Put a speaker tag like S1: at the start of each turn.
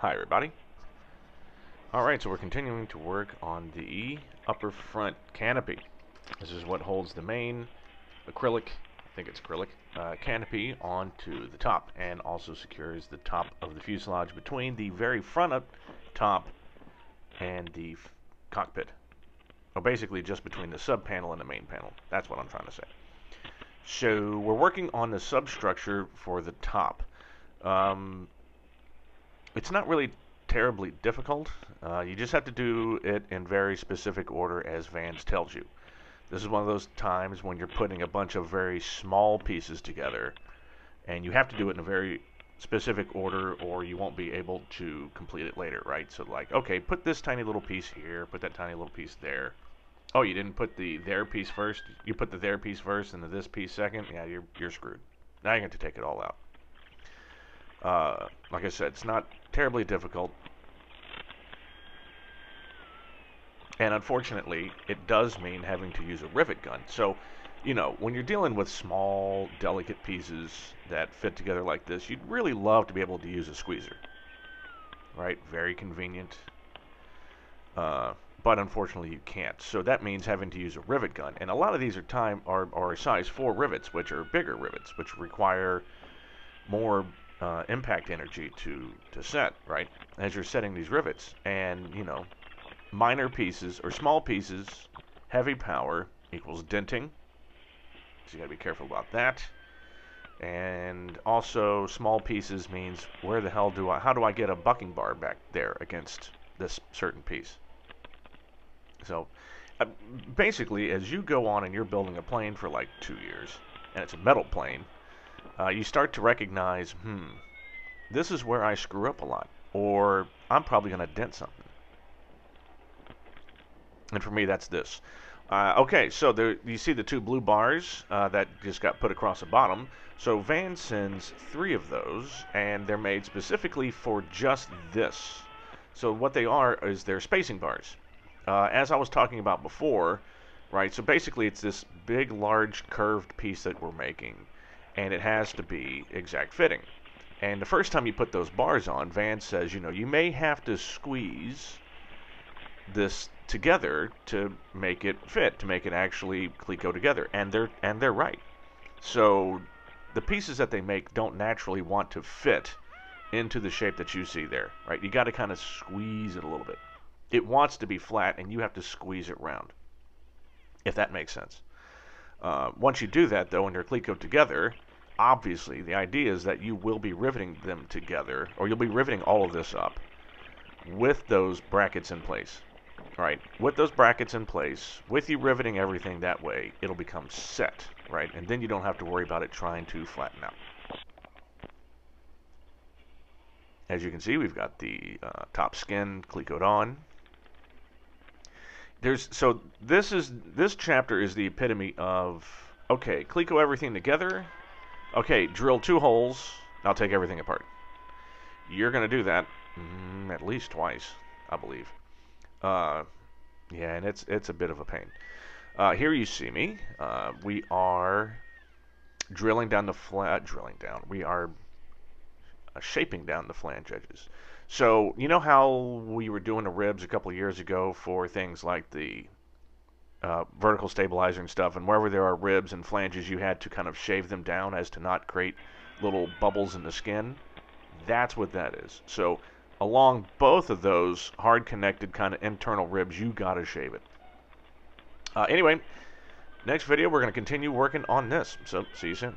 S1: Hi everybody. Alright, so we're continuing to work on the upper front canopy. This is what holds the main acrylic, I think it's acrylic, uh, canopy onto the top and also secures the top of the fuselage between the very front up top and the cockpit. Or basically just between the sub panel and the main panel. That's what I'm trying to say. So we're working on the substructure for the top. Um, it's not really terribly difficult. Uh, you just have to do it in very specific order as Vans tells you. This is one of those times when you're putting a bunch of very small pieces together, and you have to do it in a very specific order or you won't be able to complete it later, right? So like, okay, put this tiny little piece here, put that tiny little piece there. Oh, you didn't put the there piece first? You put the there piece first and the this piece second? Yeah, you're, you're screwed. Now you have to take it all out. Uh, like I said, it's not terribly difficult. And unfortunately, it does mean having to use a rivet gun. So, you know, when you're dealing with small, delicate pieces that fit together like this, you'd really love to be able to use a squeezer. Right? Very convenient. Uh, but unfortunately you can't. So that means having to use a rivet gun. And a lot of these are time are, are size 4 rivets, which are bigger rivets, which require more uh, impact energy to, to set, right? As you're setting these rivets. And, you know, minor pieces or small pieces, heavy power equals denting. So you gotta be careful about that. And also small pieces means where the hell do I, how do I get a bucking bar back there against this certain piece? So uh, basically, as you go on and you're building a plane for like two years, and it's a metal plane, uh, you start to recognize, hmm, this is where I screw up a lot, or I'm probably going to dent something. And for me, that's this. Uh, okay, so there, you see the two blue bars uh, that just got put across the bottom. So Van sends three of those, and they're made specifically for just this. So what they are is they're spacing bars. Uh, as I was talking about before, right, so basically it's this big, large, curved piece that we're making, and it has to be exact fitting. And the first time you put those bars on, Van says, you know, you may have to squeeze this together to make it fit, to make it actually go together. And they're and they're right. So the pieces that they make don't naturally want to fit into the shape that you see there, right? You got to kind of squeeze it a little bit. It wants to be flat, and you have to squeeze it round, if that makes sense. Uh, once you do that, though, and they're together, obviously the idea is that you will be riveting them together, or you'll be riveting all of this up with those brackets in place. Right, with those brackets in place, with you riveting everything that way, it'll become set, right? And then you don't have to worry about it trying to flatten out. As you can see, we've got the uh, top skin clecoed on. There's so this is this chapter is the epitome of okay, cleco everything together. Okay, drill two holes. I'll take everything apart. You're gonna do that mm, at least twice, I believe. Uh, yeah, and it's it's a bit of a pain. Uh, here you see me. Uh, we are drilling down the flat, drilling down. We are shaping down the flange edges. So you know how we were doing the ribs a couple of years ago for things like the uh, vertical stabilizer and stuff, and wherever there are ribs and flanges, you had to kind of shave them down as to not create little bubbles in the skin. That's what that is. So along both of those hard connected kind of internal ribs, you got to shave it. Uh, anyway, next video, we're going to continue working on this. So, see you soon.